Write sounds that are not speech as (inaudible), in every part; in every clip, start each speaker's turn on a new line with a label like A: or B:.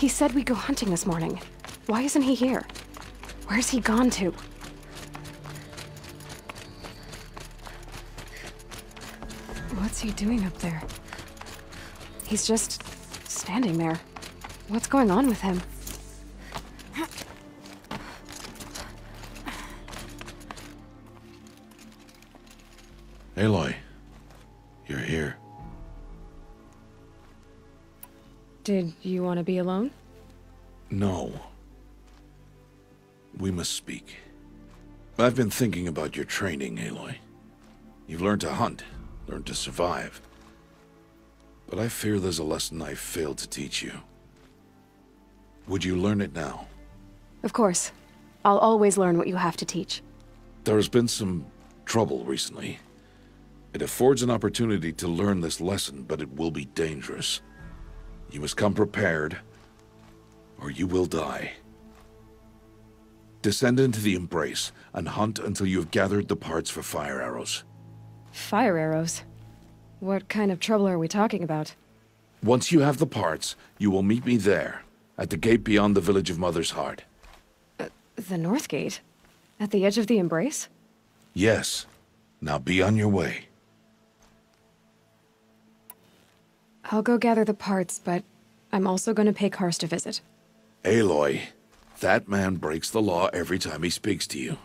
A: He said we'd go hunting this morning. Why isn't he here? Where's he gone to? What's he doing up there? He's just standing there. What's going on with him?
B: Aloy,
A: Did you want to be alone?
B: No. We must speak. I've been thinking about your training, Aloy. You've learned to hunt, learned to survive. But I fear there's a lesson I failed to teach you. Would you learn it now?
A: Of course. I'll always learn what you have to teach.
B: There has been some trouble recently. It affords an opportunity to learn this lesson, but it will be dangerous. You must come prepared, or you will die. Descend into the Embrace, and hunt until you have gathered the parts for fire arrows.
A: Fire arrows? What kind of trouble are we talking about?
B: Once you have the parts, you will meet me there, at the gate beyond the village of Mother's Heart.
A: Uh, the North Gate? At the edge of the Embrace?
B: Yes. Now be on your way.
A: I'll go gather the parts, but I'm also going to pay Karst a visit.
B: Aloy, that man breaks the law every time he speaks to you.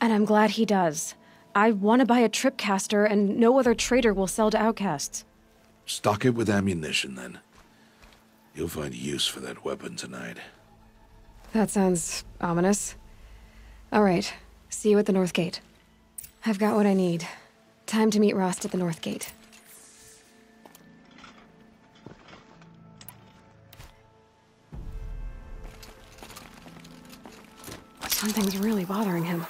A: And I'm glad he does. I want to buy a tripcaster, and no other trader will sell to outcasts.
B: Stock it with ammunition, then. You'll find use for that weapon tonight.
A: That sounds ominous. All right, see you at the North Gate. I've got what I need. Time to meet Rost at the North Gate. Something's really bothering him.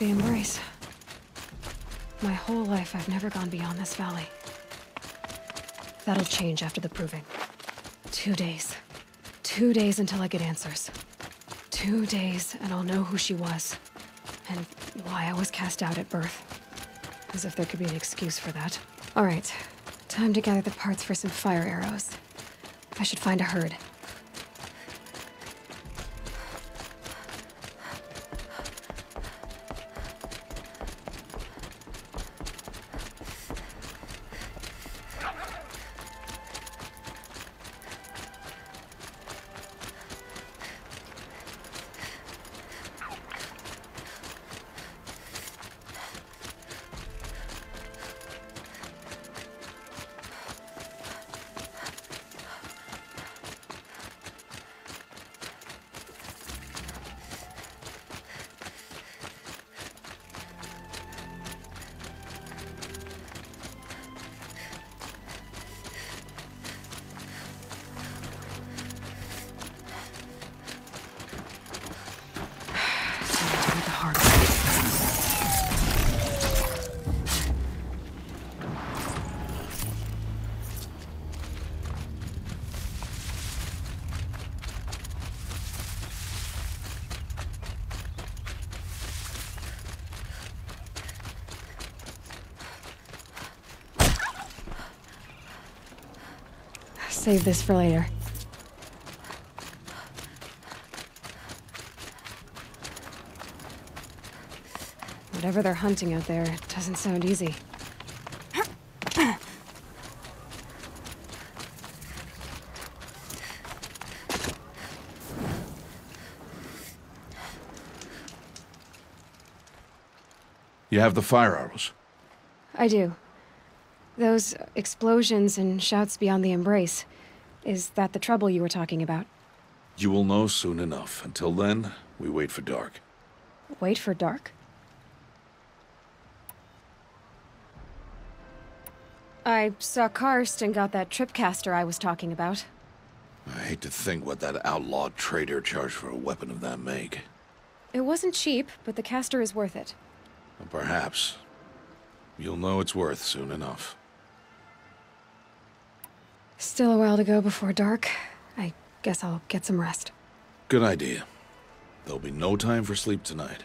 A: The Embrace. My whole life, I've never gone beyond this valley. That'll change after the proving. Two days. Two days until I get answers. Two days, and I'll know who she was. And why I was cast out at birth. As if there could be an excuse for that. All right. Time to gather the parts for some fire arrows. I should find a herd. Save this for later. Whatever they're hunting out there, it doesn't sound easy.
B: You have the fire arrows.
A: I do. Those explosions and shouts beyond the embrace. Is that the trouble you were talking about?
B: You will know soon enough. Until then, we wait for dark.
A: Wait for dark? I saw Karst and got that tripcaster I was talking about.
B: I hate to think what that outlawed trader charged for a weapon of that make.
A: It wasn't cheap, but the caster is worth it.
B: Perhaps. You'll know it's worth soon enough.
A: Still a while to go before dark. I guess I'll get some rest.
B: Good idea. There'll be no time for sleep tonight.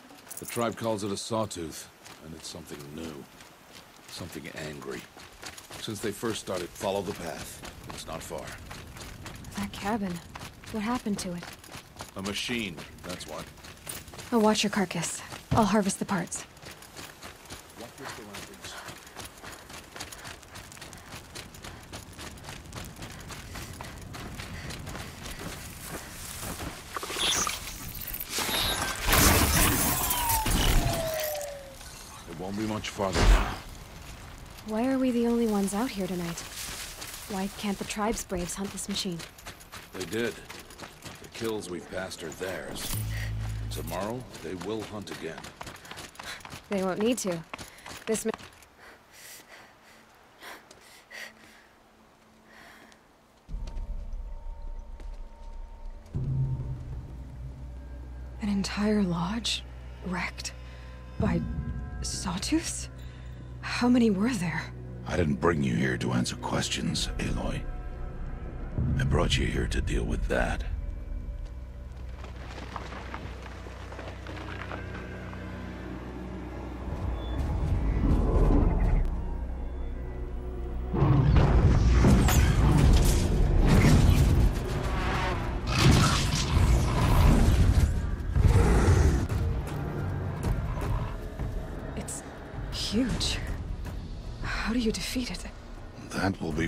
B: The tribe calls it a sawtooth, and it's something new. Something angry. Since they first started, follow the path. It's not far.
A: That cabin. What happened to it?
B: A machine, that's what.
A: I'll watch your carcass. I'll harvest the parts.
B: What was the lanterns? It won't be much farther now.
A: Why are we the only ones out here tonight? Why can't the tribe's braves hunt this machine?
B: They did. The kills we've passed are theirs. Tomorrow, they will hunt again.
A: They won't need to. This ma- An entire lodge? Wrecked? By sawtooths? How many were there?
B: I didn't bring you here to answer questions, Aloy. I brought you here to deal with that.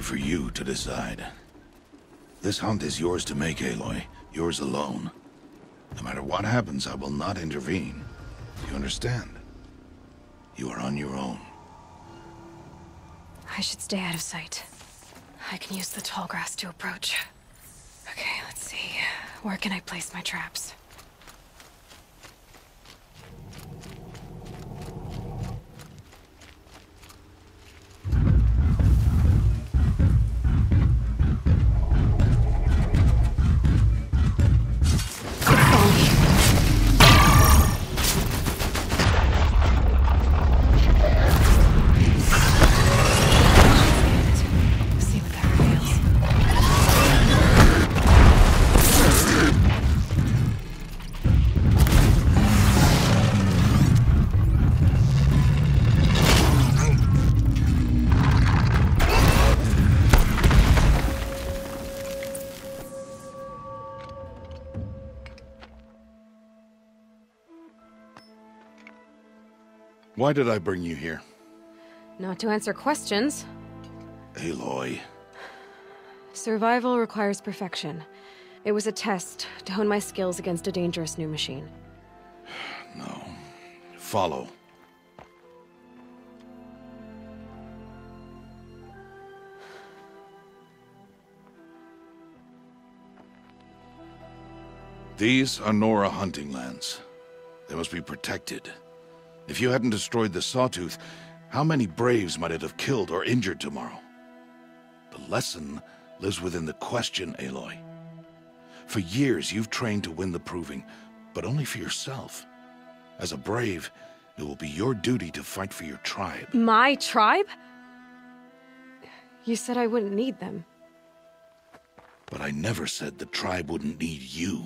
B: For you to decide. This hunt is yours to make, Aloy. Yours alone. No matter what happens, I will not intervene. You understand? You are on your own.
A: I should stay out of sight. I can use the tall grass to approach. Okay, let's see. Where can I place my traps?
B: Why did I bring you here?
A: Not to answer questions.
B: Aloy.
A: Survival requires perfection. It was a test to hone my skills against a dangerous new machine. (sighs)
B: No. Follow. These are Nora hunting lands. They must be protected. If you hadn't destroyed the Sawtooth, how many Braves might it have killed or injured tomorrow? The lesson lives within the question, Aloy. For years, you've trained to win the Proving, but only for yourself. As a Brave, it will be your duty to fight for your tribe.
A: My tribe? You said I wouldn't need them.
B: But I never said the tribe wouldn't need you.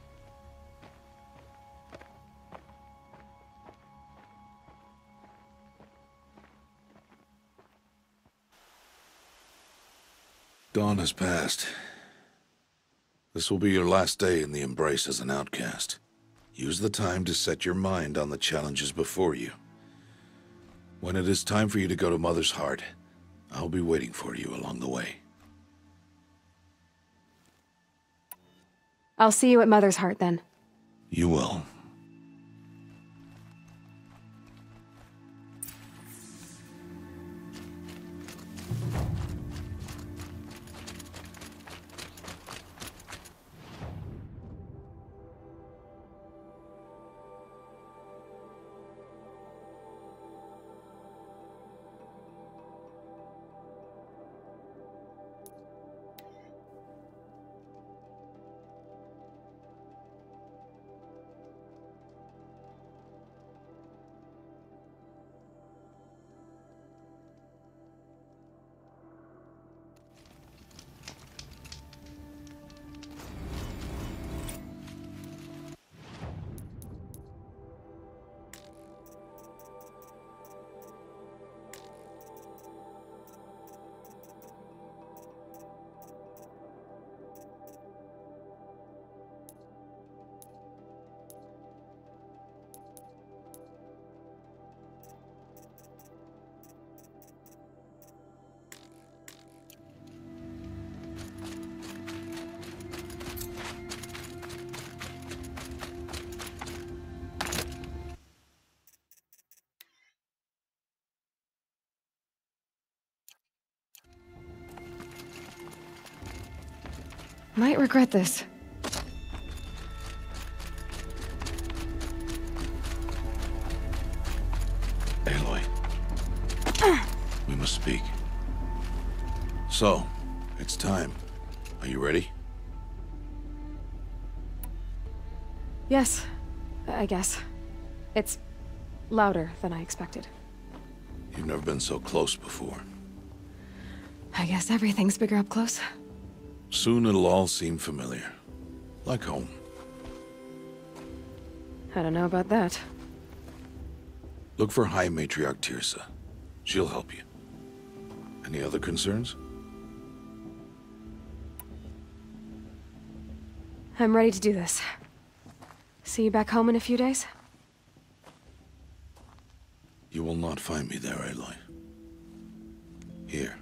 B: Has passed. This will be your last day in the Embrace as an outcast. Use the time to set your mind on the challenges before you. When it is time for you to go to Mother's Heart, I'll be waiting for you along the way.
A: I'll see you at Mother's Heart then.
B: You will.
A: Might regret this.
B: Aloy. we must speak. So, it's time. Are you ready?
A: Yes, I guess. It's louder than I expected.
B: You've never been so close before.
A: I guess everything's bigger up close.
B: Soon it'll all seem familiar. Like home.
A: I don't know about that.
B: Look for High Matriarch Teersa. She'll help you. Any other concerns?
A: I'm ready to do this. See you back home in a few days?
B: You will not find me there, Aloy. Here.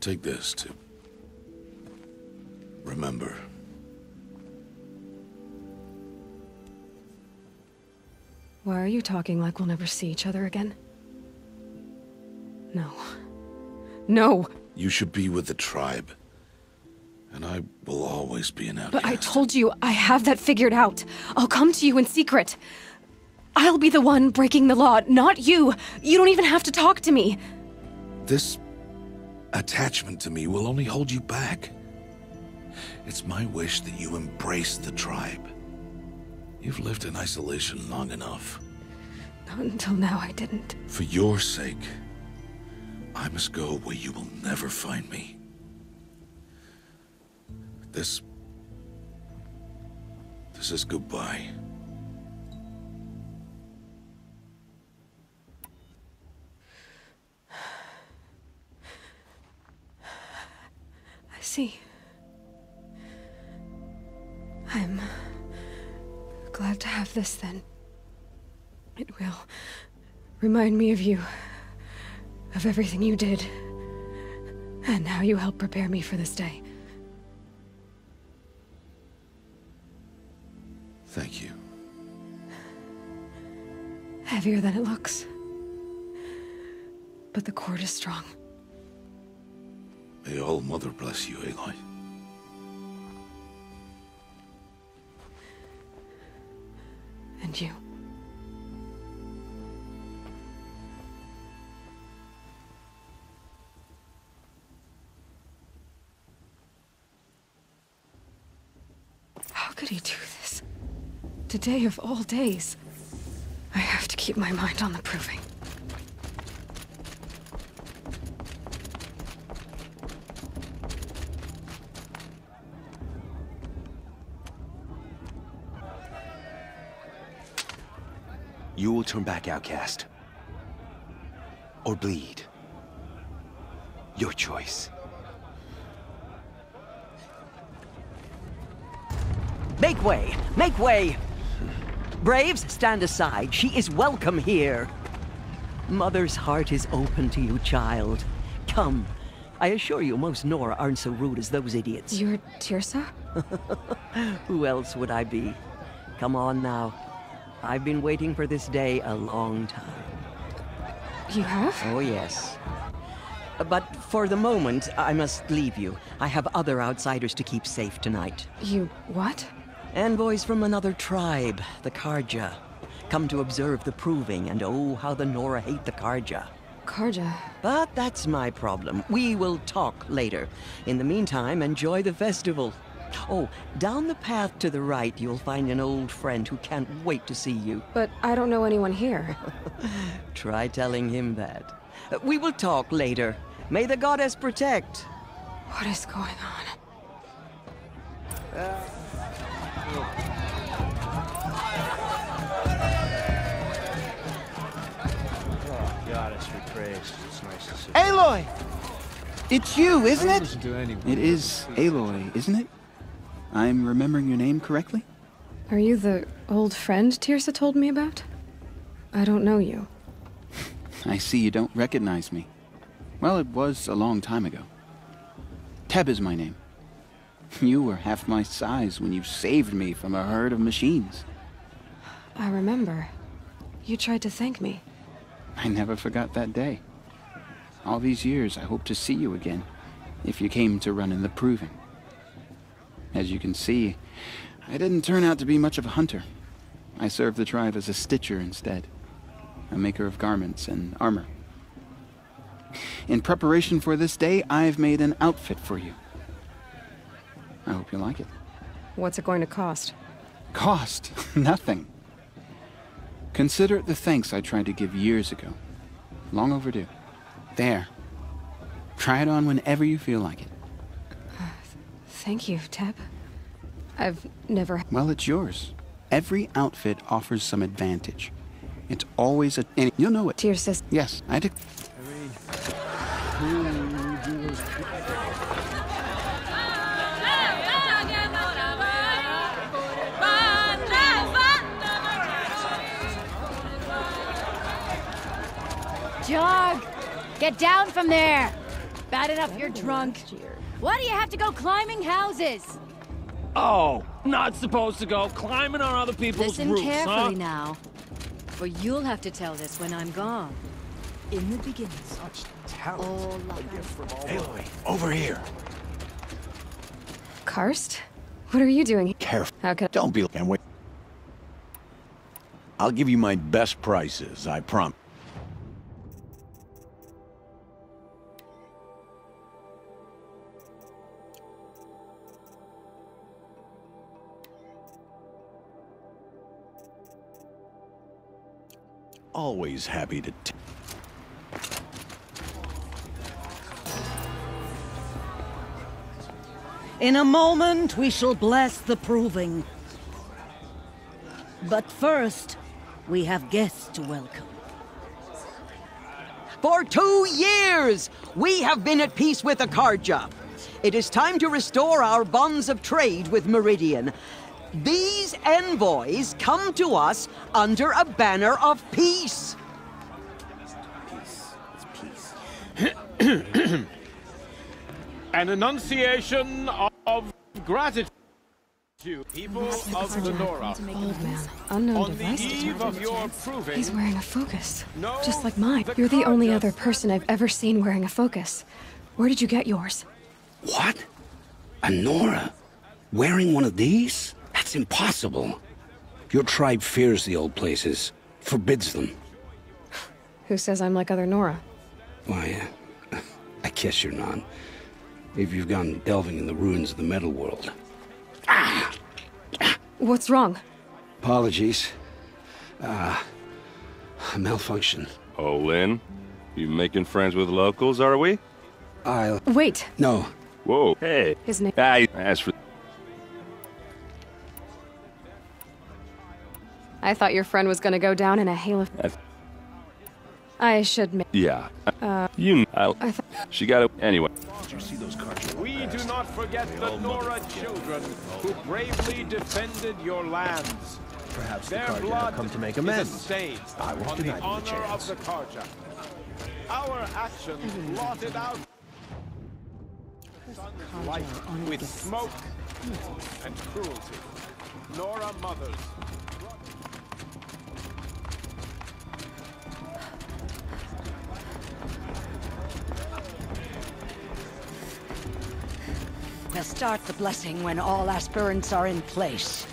B: Take this to... Remember.
A: Why are you talking like we'll never see each other again? No. No!
B: You should be with the tribe. And I will always be an outcast.
A: But I told you, I have that figured out. I'll come to you in secret. I'll be the one breaking the law, not you. You don't even have to talk to me.
B: This attachment to me will only hold you back. It's my wish that you embrace the tribe. You've lived in isolation long enough.
A: Not until now, I didn't.
B: For your sake, I must go where you will never find me. This... This is goodbye.
A: I see. I'm glad to have this then. It will remind me of you, of everything you did, and how you helped prepare me for this day.
B: Thank you.
A: Heavier than it looks. But the cord is strong.
B: May All Mother bless you, Aloy.
A: And you. How could he do this? Today of all days. I have to keep my mind on the proving.
C: You will turn back outcast. Or bleed. Your choice.
D: Make way! Make way! Braves, stand aside. She is welcome here. Mother's heart is open to you, child. Come. I assure you, most Nora aren't so rude as those idiots.
A: You're Teersa? (laughs)
D: Who else would I be? Come on now. I've been waiting for this day a long time.
A: You have?
D: Oh, yes. But for the moment, I must leave you. I have other outsiders to keep safe tonight.
A: You what?
D: Envoys from another tribe, the Carja. Come to observe the proving, and oh, how the Nora hate the Carja.
A: Carja.
D: But that's my problem. We will talk later. In the meantime, enjoy the festival. Oh, down the path to the right, you'll find an old friend who can't wait to see you.
A: But I don't know anyone here. (laughs)
D: Try telling him that. Uh, We will talk later. May the goddess protect.
A: What is going on?
E: Goddess be praised. It's nice to see.
F: Aloy! It's you, isn't it?
E: Listen to anyone.
F: It is Aloy, isn't it? I'm remembering your name correctly?
A: Are you the old friend Teersa told me about? I don't know you. (laughs)
F: I see you don't recognize me. Well, it was a long time ago. Teb is my name. (laughs) You were half my size when you saved me from a herd of machines.
A: I remember. You tried to thank me.
F: I never forgot that day. All these years, I hope to see you again, if you came to run in the proving. As you can see, I didn't turn out to be much of a hunter. I served the tribe as a stitcher instead, a maker of garments and armor. In preparation for this day, I've made an outfit for you. I hope you like it.
A: What's it going to cost?
F: Cost? (laughs) Nothing. Consider it the thanks I tried to give years ago. Long overdue. There. Try it on whenever you feel like it.
A: Thank you, Teb. I've never.
F: Well, it's yours. Every outfit offers some advantage. It's always a. And you'll know it.
A: To your sister.
F: Yes, I did.
G: Jog! Get down from there! Bad enough you're drunk. Why do you have to go climbing houses?
E: Oh, not supposed to go climbing on other people's houses.
G: Listen
E: roofs,
G: carefully
E: huh?
G: now. For you'll have to tell this when I'm gone. In the beginning. Such talent.
C: Aloy, over here.
A: Karst? What are you doing here?
H: Careful.
A: How could.
H: Don't be and wait. I'll give you my best prices, I promise. Always happy to. T-
I: In a moment, we shall bless the proving. But first, we have guests to welcome.
D: For two years, we have been at peace with the Carja. It is time to restore our bonds of trade with Meridian. These envoys come to us under a banner of peace. (clears throat)
E: An enunciation of gratitude to people of the Nora.
A: Old man. Unknown device
E: eve
A: detected.
E: proving,
A: He's wearing a focus.
E: No,
A: Just like mine.
E: the
A: You're the only other person I've ever seen wearing a focus. Where did you get yours?
J: What? A Nora? Wearing one of these? That's impossible. Your tribe fears the old places, forbids them.
A: Who says I'm like other Nora?
J: Why, uh, (laughs) I guess you're not. If you've gone delving in the ruins of the metal world. Ah!
A: What's wrong?
J: Apologies. Ah, a malfunction.
K: Oh, Lynn? You making friends with locals, are we?
J: I'll...
A: Wait.
J: No.
K: Whoa, hey.
A: His name-
K: I asked for...
A: I thought your friend was gonna go down in a hail of...
K: I-
A: I should ma-
K: Yeah.
A: Uh,
K: You... I...
A: I th-
K: She got it... Anyway.
H: Did you see those cards?
E: We do not forget the Nora children who bravely defended your lands.
C: Perhaps the
E: Their
C: Carja
E: blood
C: have come to make
E: a
C: amends.
E: stain
C: I won't
E: on the
C: deny the
E: honor
C: chance.
E: of the Carja. Our actions blotted out life with smoke and cruelty. Nora mothers.
I: We'll start the blessing when all aspirants are in place.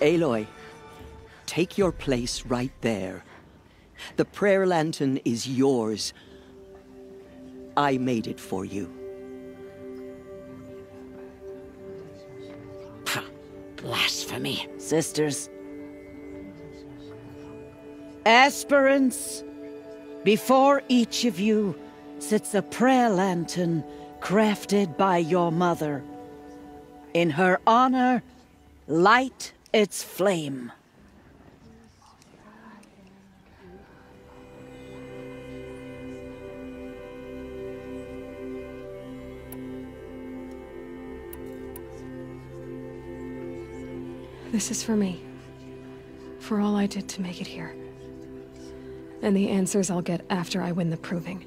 D: Aloy, take your place right there. The prayer lantern is yours. I made it for you.
I: Blasphemy. Sisters. Aspirants, before each of you sits a prayer lantern crafted by your mother. In her honor, light its flame.
A: This is for me. For all I did to make it here. And the answers I'll get after I win the proving.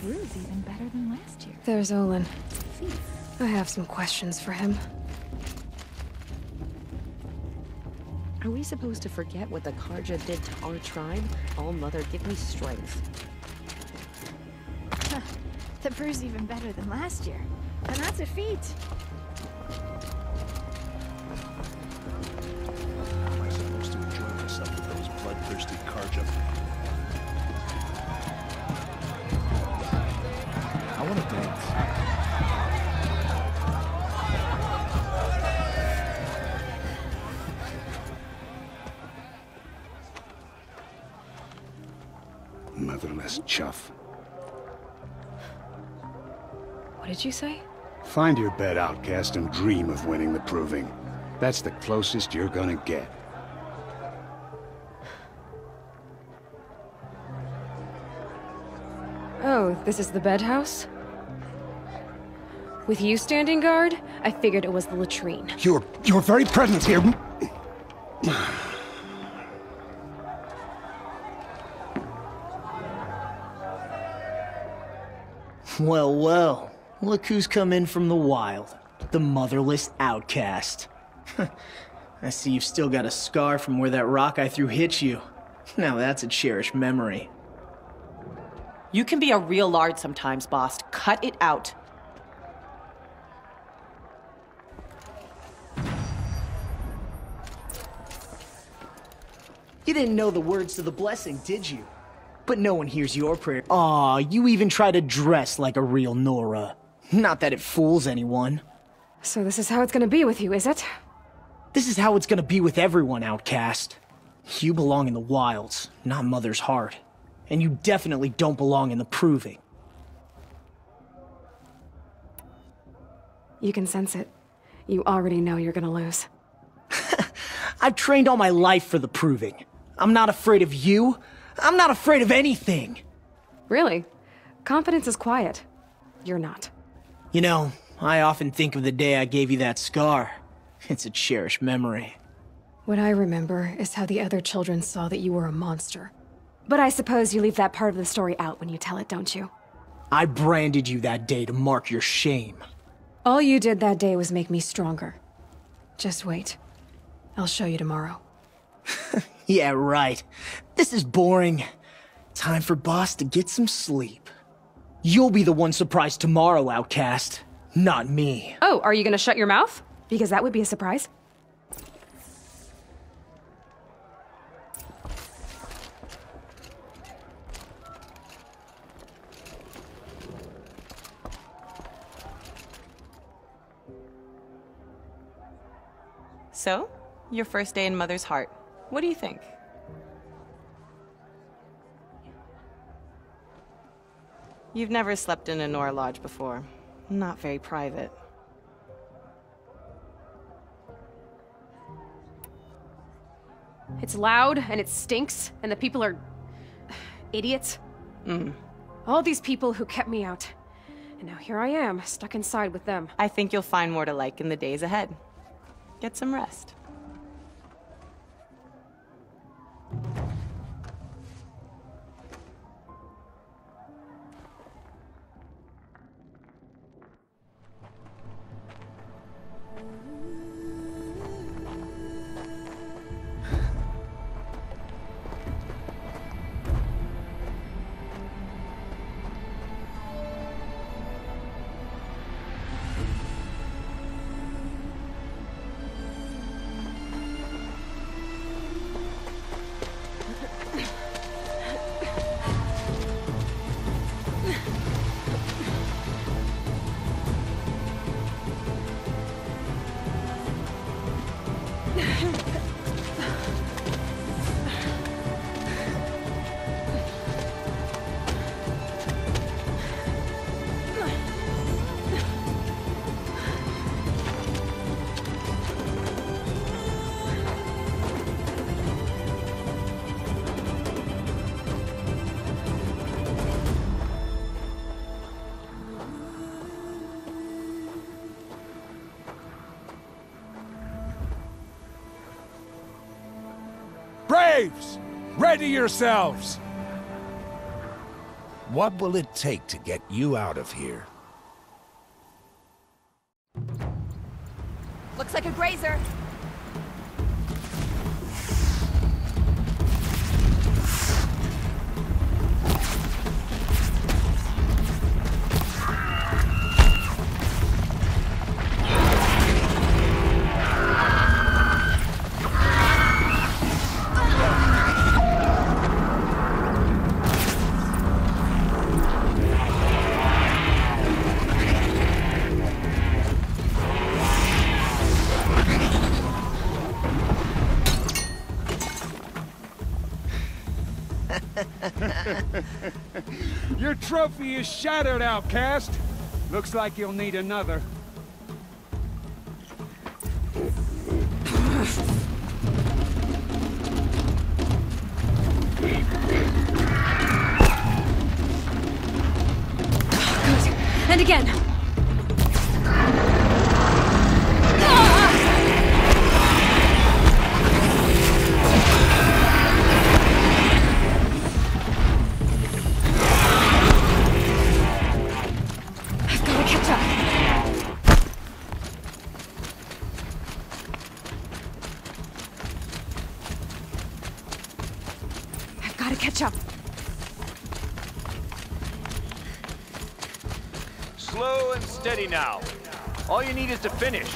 L: Brew's even better than last year.
A: There's Olin. I have some questions for him.
M: Are we supposed to forget what the Carja did to our tribe? All Mother, give me strength.
L: the brew's even better than last year. And that's a feat.
H: Am I supposed to enjoy myself with those bloodthirsty
J: Carja?
A: What did you say?
J: Find your bed, outcast, and dream of winning the proving. That's the closest you're gonna get.
A: Oh, this is the bedhouse? With you standing guard, I figured it was the latrine.
J: Your your very presence here.
N: Well, well. Look who's come in from the wild. The motherless outcast. (laughs) I see you've still got a scar from where that rock I threw hit you. (laughs) Now that's a cherished memory.
O: You can be a real lard sometimes, Bast. Cut it out.
N: You didn't know the words to the blessing, did you? But no one hears your prayer. Aw, you even try to dress like a real Nora. Not that it fools anyone.
A: So this is how it's gonna be with you, is it?
N: This is how it's gonna be with everyone, outcast. You belong in the wilds, not Mother's heart. And you definitely don't belong in the proving.
A: You can sense it. You already know you're gonna lose. (laughs)
N: I've trained all my life for the proving. I'm not afraid of you. I'm not afraid of anything.
A: Really? Confidence is quiet. You're not.
N: You know, I often think of the day I gave you that scar. It's a cherished memory.
A: What I remember is how the other children saw that you were a monster. But I suppose you leave that part of the story out when you tell it, don't you?
N: I branded you that day to mark your shame.
A: All you did that day was make me stronger. Just wait. I'll show you tomorrow. (laughs)
N: Yeah, right. This is boring. Time for Bast to get some sleep. You'll be the one surprised tomorrow, Outcast. Not me.
A: Oh, are you gonna shut your mouth? Because that would be a surprise.
O: So, your first day in Mother's Heart. What do you think? You've never slept in a Nora Lodge before. Not very private.
A: It's loud and it stinks, and the people are idiots.
O: Mm.
A: All these people who kept me out. And now here I am, stuck inside with them.
O: I think you'll find more to like in the days ahead. Get some rest.
E: Braves! Ready yourselves!
P: What will it take to get you out of here?
E: Trophy is shattered, outcast. Looks like you'll need another.
A: I've got to catch up.
Q: Slow and steady now. All you need is to finish.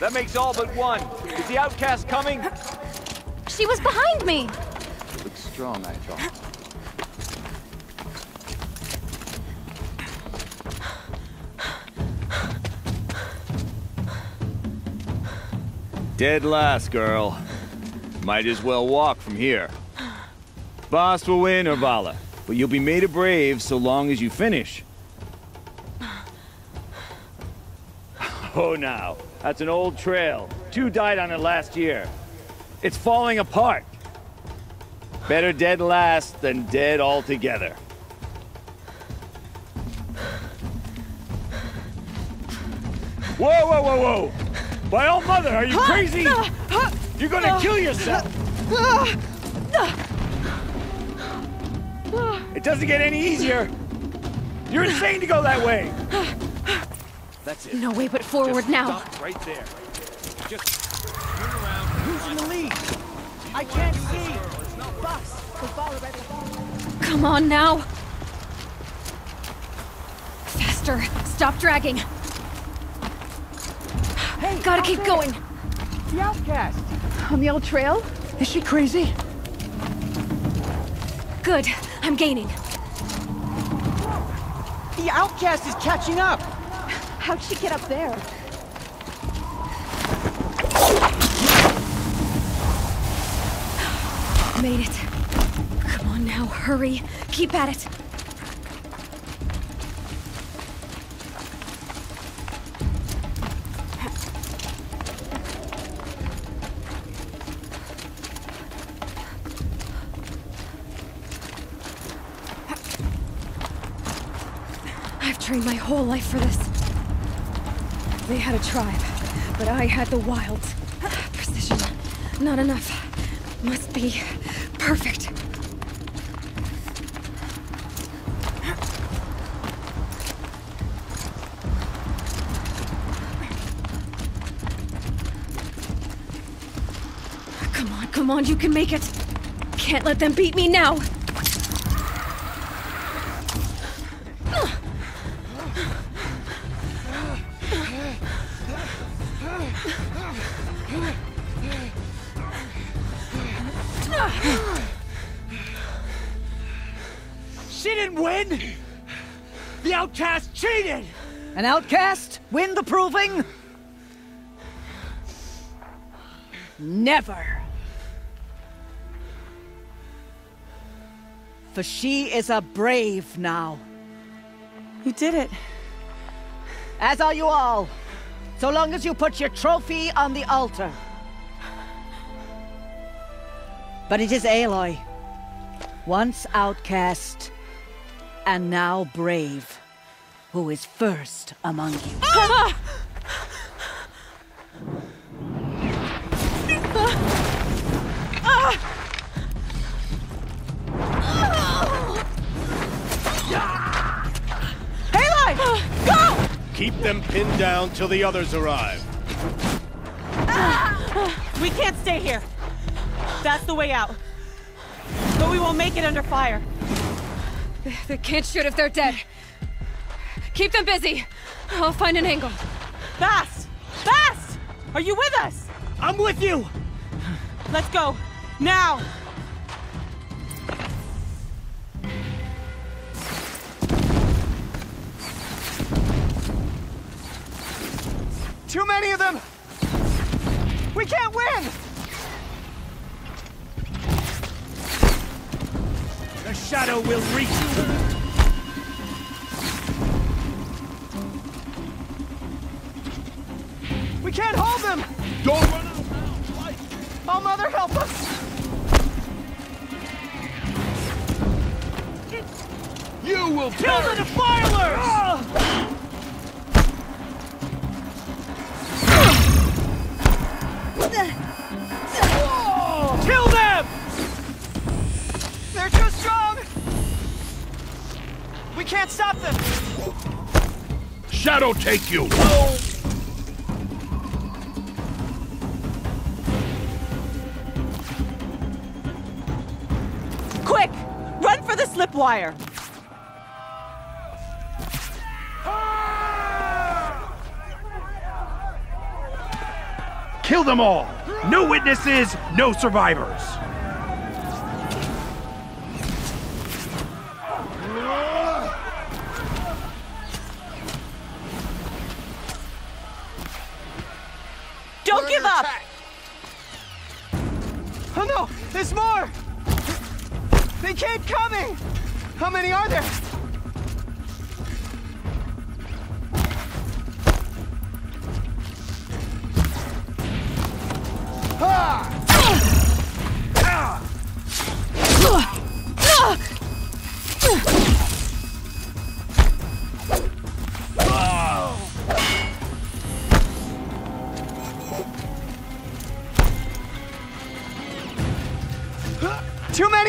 Q: That makes all but one. Is the outcast coming?
G: She was behind me.
F: Looks strong, I thought.
Q: Dead last, girl. Might as well walk from here. Bast will win or Vala, but you'll be made a brave so long as you finish. (sighs) Oh, now. That's an old trail. Two died on it last year. It's falling apart. Better dead last than dead altogether. Whoa, whoa, whoa, whoa! By all mother, are you ah, crazy? Ah, ah, You're gonna kill yourself! It doesn't get any easier. You're insane to go that way.
R: That's it.
A: No way but forward
R: Just
A: now.
R: Stop right there. Just turn around.
S: Who's in the lead? I can't see. Boss, the ball already.
A: Come on now. Faster. Stop dragging.
S: Hey,
A: Gotta keep
S: out
A: going.
S: there. The outcast.
I: On the old trail?
S: Is she crazy?
A: Good. I'm gaining.
S: The outcast is catching up.
I: How'd she get up there?
A: Made it. Come on now, hurry. Keep at it. Trained my whole life for this. They had a tribe, but I had the wilds. (sighs) Precision. Not enough. Must be perfect. Come on, come on, you can make it. Can't let them beat me now.
S: Outcast? Win the proving?
I: Never. For she is a brave now.
O: You did it.
I: As are you all. So long as you put your trophy on the altar. But it is Aloy. Once outcast, and now brave, who is first among you.
O: Aloy! Go!
E: Keep them pinned down till the others arrive.
O: We can't stay here. That's the way out. But we won't make it under fire.
A: They, they can't shoot if they're dead. Keep them busy. I'll find an angle.
O: Fast! Fast! Are you with us?
S: I'm with you!
O: Let's go. Now!
S: Too many of them! We can't win!
E: The shadow will reach you.
S: We can't hold them!
E: Don't run out. of Now!
S: Oh, Mother, help us!
E: You will
S: Kill the defilers! Kill them! They're too strong! We can't stop them!
E: Shadow take you.
O: Quick! The slip wire!
E: Kill them all. No witnesses, no survivors.
O: Don't give up!
S: Oh no! There's more! They keep coming! How many are there?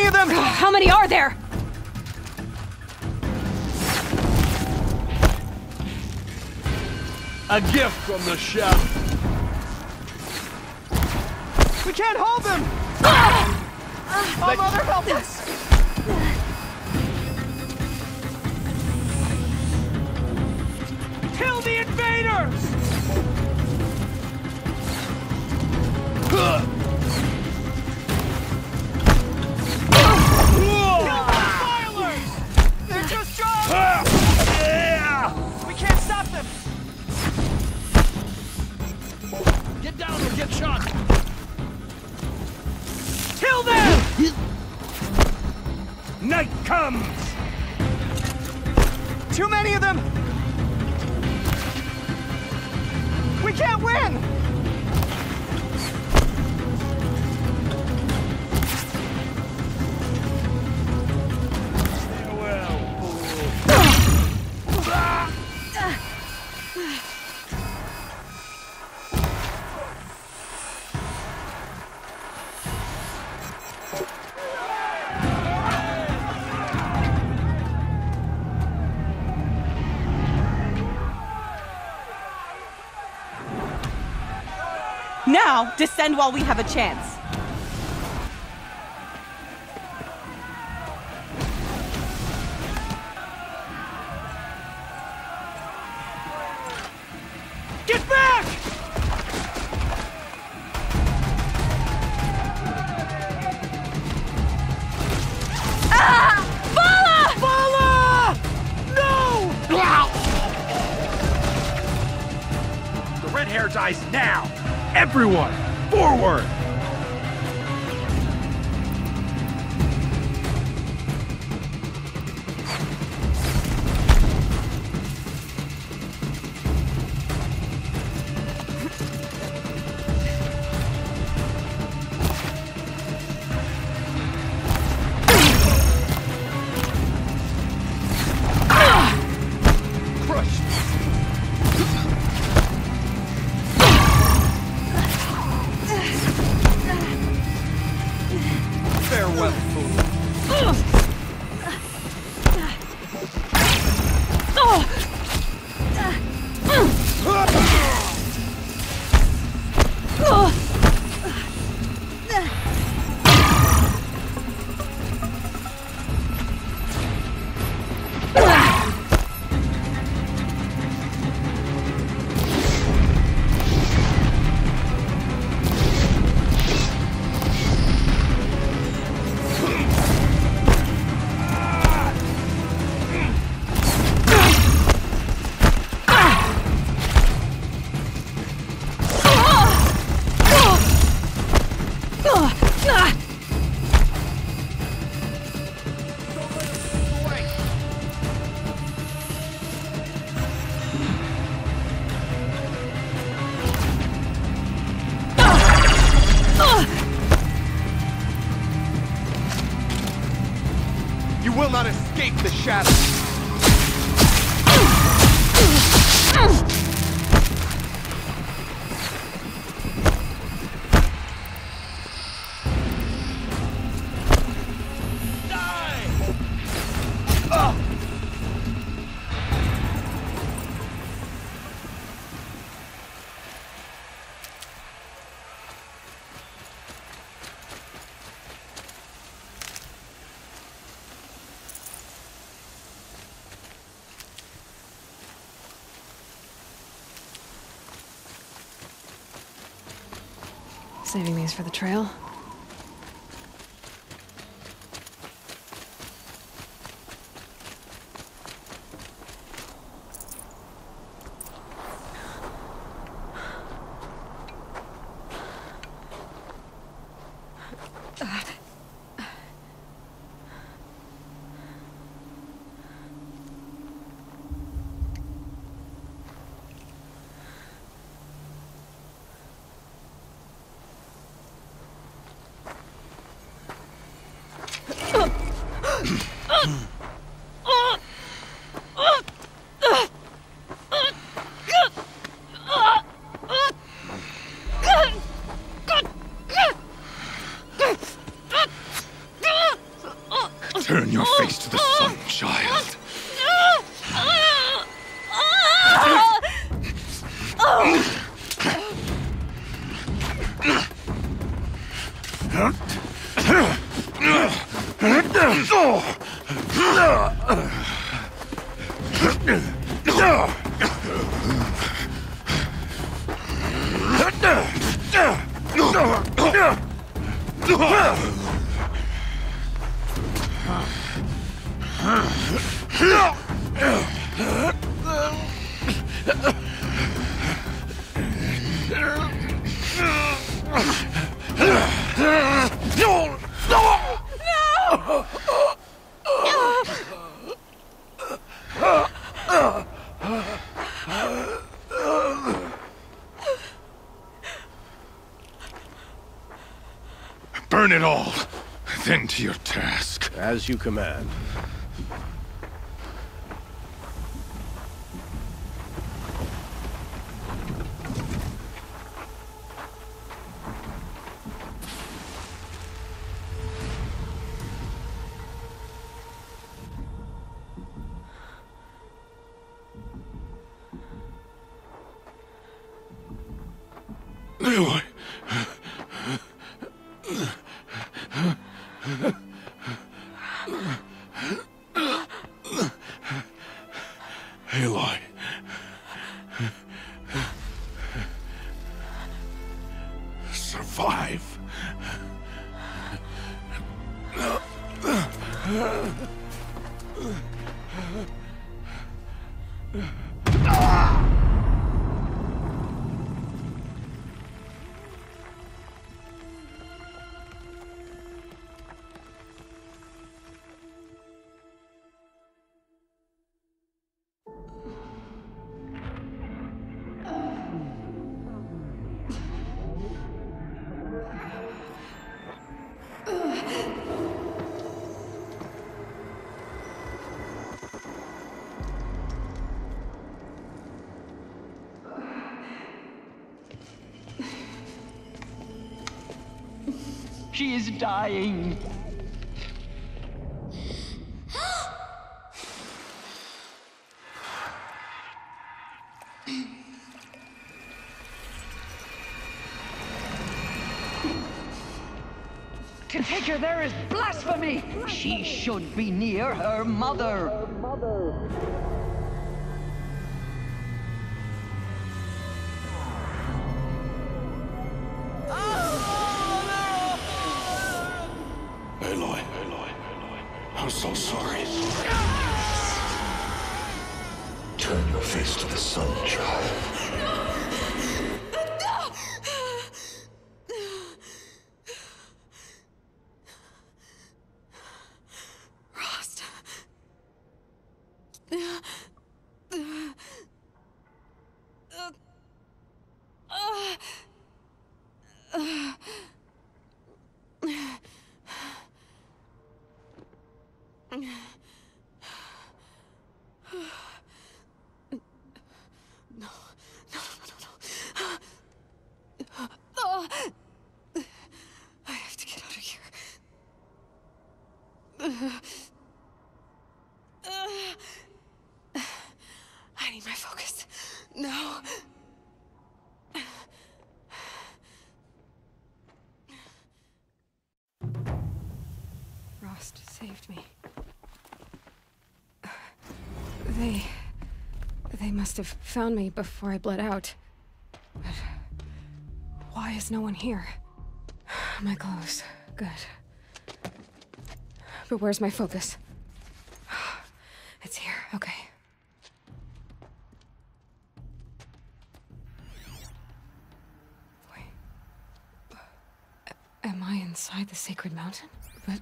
A: Them! (sighs) How many are there?
E: A gift from the chef.
S: We can't hold them! Ah! Oh, mother, ah! help us!
O: Now, descend while we have a chance.
E: The shadow.
A: For the trail.
T: Burn it all, then to your task.
H: As you command.
D: She is dying. To take her there is blasphemy. She should be near her mother.
A: Rost saved me. They. They must have found me before I bled out. But. Why is no one here? My clothes. Good. But where's my focus? It's here. Okay. Wait. Am I inside the sacred mountain? But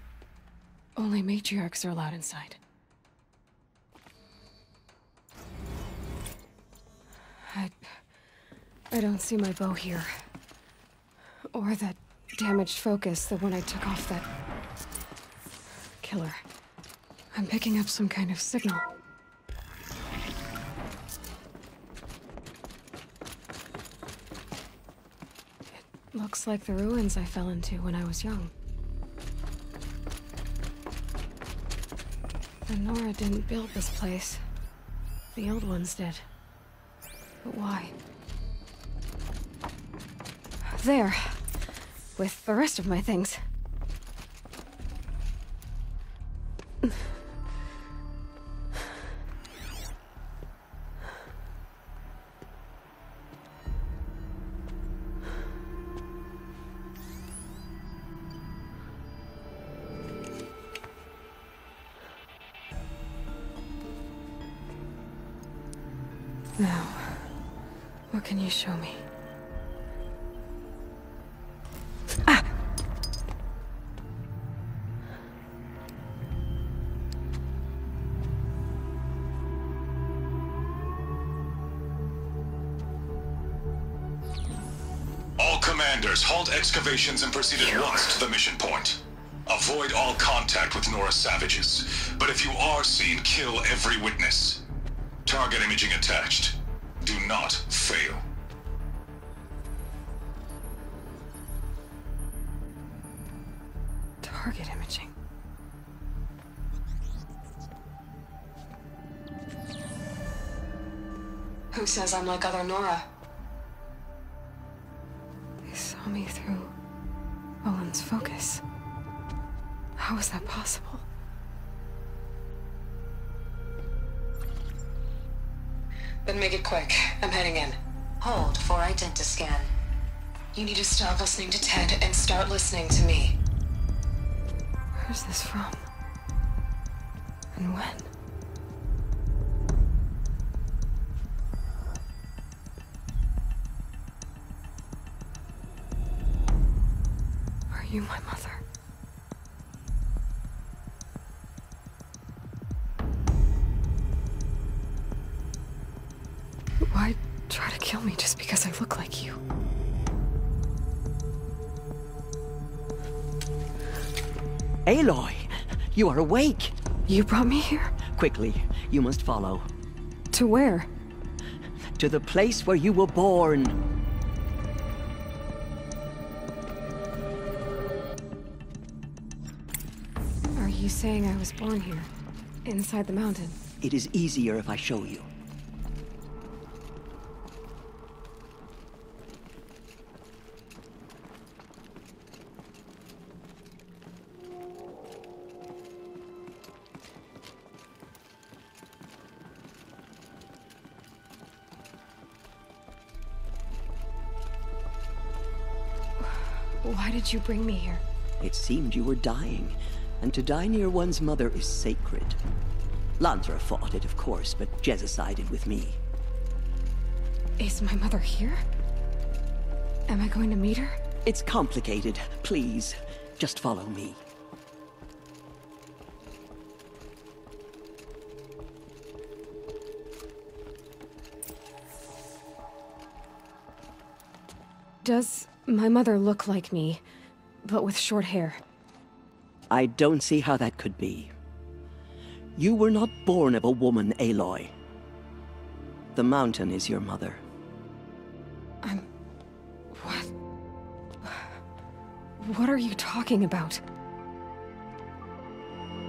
A: only matriarchs are allowed inside. I. I don't see my bow here. Or that damaged focus, the one I took off that. killer. I'm picking up some kind of signal. It looks like the ruins I fell into when I was young. The Nora didn't build this place. The old ones did. But why? There. With the rest of my things.
U: Commanders, halt excavations and proceed at once to the mission point. Avoid all contact with Nora savages. But if you are seen, kill every witness. Target imaging attached. Do not fail.
A: Target imaging.
V: Who says I'm like other Nora?
A: Saw me through Olin's focus. How is that possible?
V: Then make it quick. I'm heading in. Hold for identiscan. You need to stop listening to Ted and start listening to me.
A: Where's this from? And when? You my mother? Why try to kill me just because I look like you?
D: Aloy, you are awake.
A: You brought me here?
D: Quickly, you must follow.
A: To where?
D: To the place where you were born.
A: Saying I was born here? Inside the mountain?
D: It is easier if I show you.
A: Why did you bring me here?
D: It seemed you were dying, and to die near one's mother is sacred. Lansra fought it, of course, but Jezza sided with me.
A: Is my mother here? Am I going to meet her?
D: It's complicated. Please, just follow me.
A: Does my mother look like me, but with short hair?
D: I don't see how that could be. You were not born of a woman, Aloy. The mountain is your mother.
A: I'm... What? What are you talking about?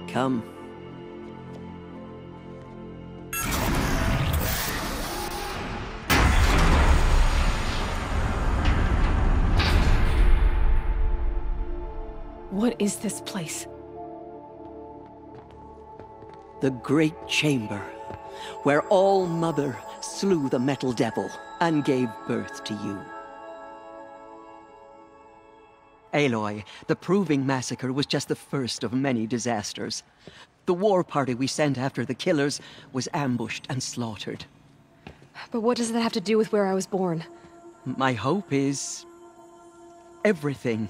D: Come.
A: What is this place?
D: The Great Chamber, where All Mother slew the Metal Devil and gave birth to you. Aloy, the Proving Massacre was just the first of many disasters. The war party we sent after the killers was ambushed and slaughtered.
A: But what does that have to do with where I was born?
D: My hope is... everything.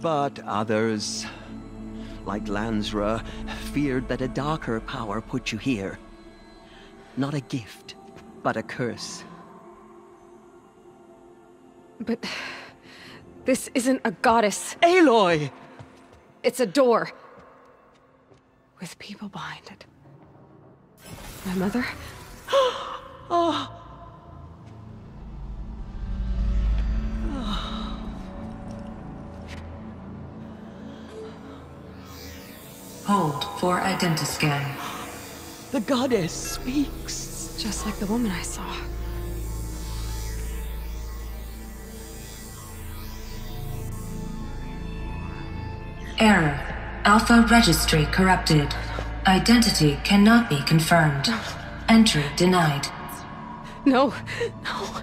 D: But others, like Lansra, feared that a darker power put you here. Not a gift, but a curse.
A: But... This isn't a goddess.
D: Aloy!
A: It's a door. With people behind it. My mother? (gasps)
D: oh.
V: Hold for identiscan.
D: The goddess speaks.
A: Just like the woman I saw.
V: Error. Alpha registry corrupted. Identity cannot be confirmed. Entry denied.
A: No, no.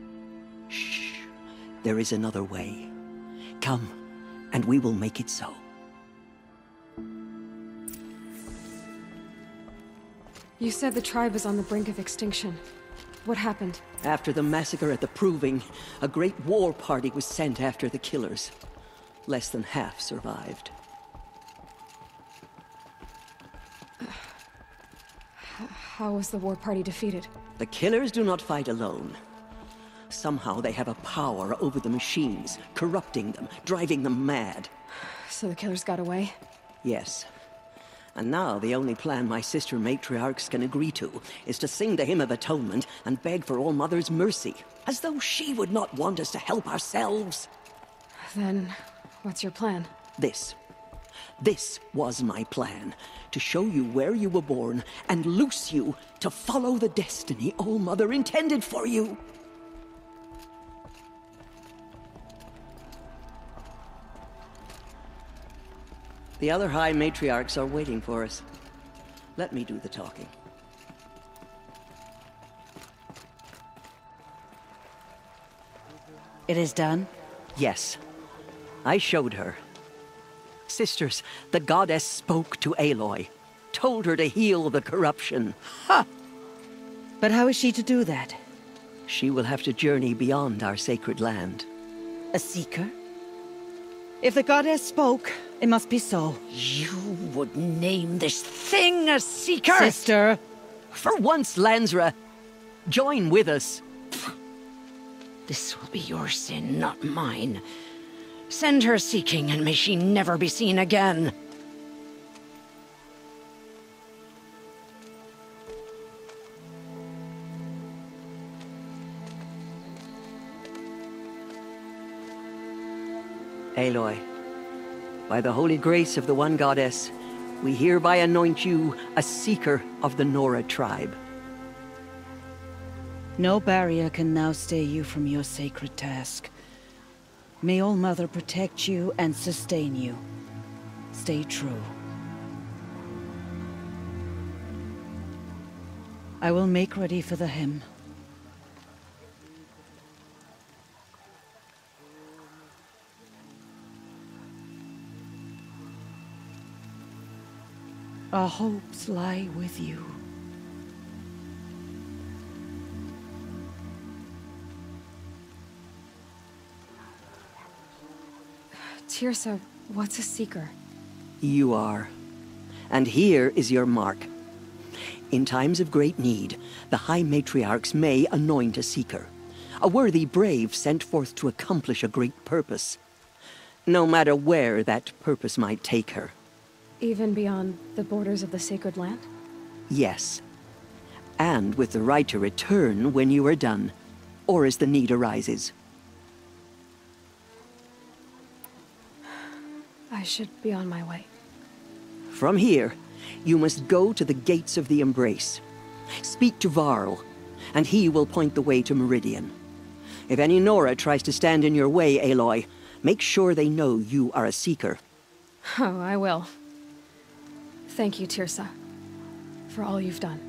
D: Shh. There is another way. Come, and we will make it so.
A: You said the tribe was on the brink of extinction. What happened?
D: After the massacre at the Proving, a great war party was sent after the killers. Less than half survived.
A: How was the war party defeated?
D: The killers do not fight alone. Somehow they have a power over the machines, corrupting them, driving them mad.
A: So the killers got away?
D: Yes. And now the only plan my sister matriarchs can agree to is to sing the Hymn of Atonement and beg for All Mother's mercy, as though she would not want us to help ourselves.
A: Then, what's your plan?
D: This. This was my plan. To show you where you were born and loose you to follow the destiny All Mother intended for you. The other High Matriarchs are waiting for us. Let me do the talking.
W: It is done?
D: Yes. I showed her. Sisters, the goddess spoke to Aloy. Told her to heal the corruption.
W: Ha! But how is she to do that?
D: She will have to journey beyond our sacred land.
W: A seeker? If the goddess spoke, it must be so.
I: You would name this thing a seeker?
W: Sister!
D: For once, Lansra, join with us.
I: This will be your sin, not mine. Send her seeking, and may she never be seen again.
D: Aloy, by the holy grace of the One Goddess, we hereby anoint you a seeker of the Nora tribe.
W: No barrier can now stay you from your sacred task. May All Mother protect you and sustain you. Stay true. I will make ready for the hymn. Our hopes lie with you.
A: Teersa, what's a seeker?
D: You are. And here is your mark. In times of great need, the High Matriarchs may anoint a seeker, a worthy brave sent forth to accomplish a great purpose, no matter where that purpose might take her.
A: Even beyond the borders of the sacred land?
D: Yes. And with the right to return when you are done, or as the need arises.
A: I should be on my way.
D: From here, you must go to the gates of the Embrace. Speak to Varl, and he will point the way to Meridian. If any Nora tries to stand in your way, Aloy, make sure they know you are a Seeker.
A: Oh, I will. Thank you, Teersa, for all you've done.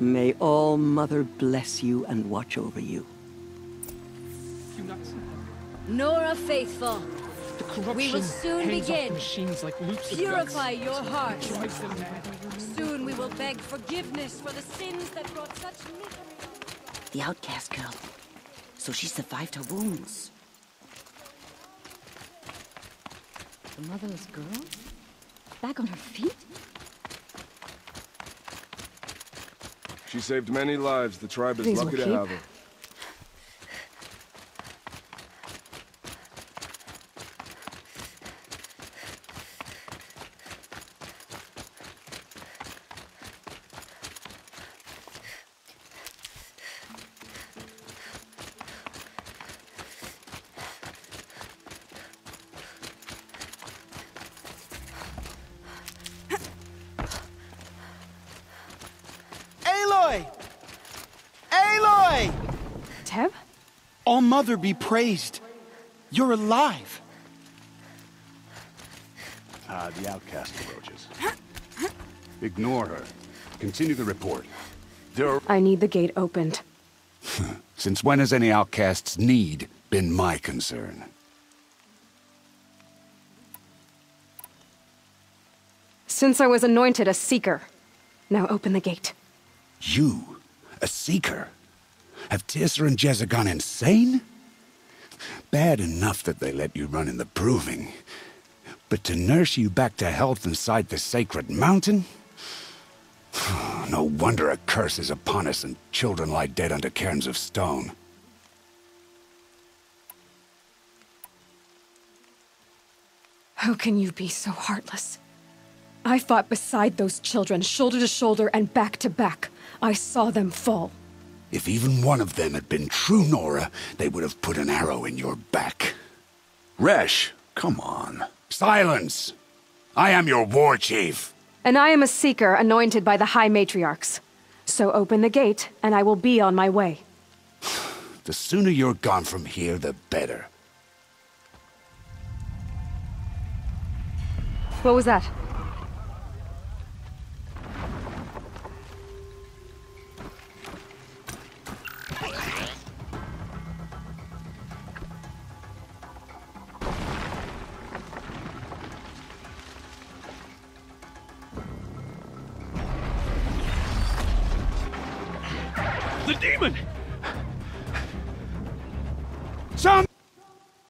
D: May All Mother bless you and watch over you.
G: Nora Faithful,
S: The
G: we will soon begin.
S: machines like loops of
G: Purify your hearts.
S: Drives them mad.
G: Soon we will beg forgiveness for the sins that brought such misery.
W: The outcast girl. So she survived her wounds.
M: The motherless girl? Back on her feet?
X: She saved many lives. The tribe is lucky to
A: keep.
X: have her.
N: Aloy! Aloy!
A: Teb?
F: All Mother be praised. You're alive.
J: Ah, the outcast approaches. Ignore her. Continue the report. There are...
A: I need the gate opened. (laughs)
J: Since when has any outcast's need been my concern?
A: Since I was anointed a seeker. Now open the gate.
J: You, a seeker? Have Teersa and Jezza gone insane? Bad enough that they let you run in the proving. But to nurse you back to health inside the sacred mountain? (sighs) No wonder a curse is upon us and children lie dead under cairns of stone.
A: How can you be so heartless? I fought beside those children, shoulder to shoulder and back to back. I saw them fall.
J: If even one of them had been true Nora, they would have put an arrow in your back. Resh, come on. Silence! I am your war chief.
A: And I am a seeker anointed by the High Matriarchs. So open the gate, and I will be on my way. (sighs)
J: The sooner you're gone from here, the better.
A: What was that?
S: the demon! Some.